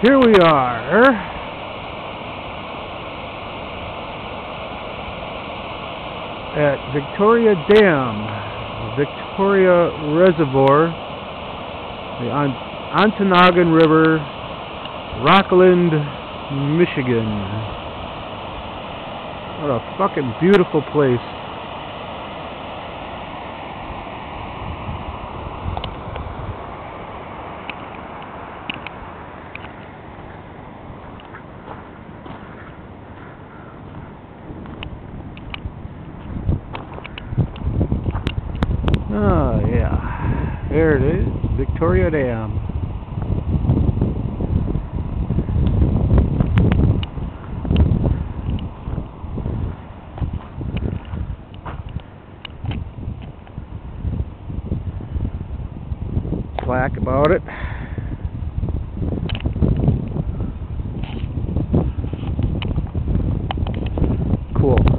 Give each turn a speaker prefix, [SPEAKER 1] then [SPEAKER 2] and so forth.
[SPEAKER 1] Here we are. At Victoria Dam, Victoria Reservoir, the Ontonagon River, Rockland, Michigan. What a fucking beautiful place. Oh, yeah. There it is, Victoria Dam. Plaque about it. Cool.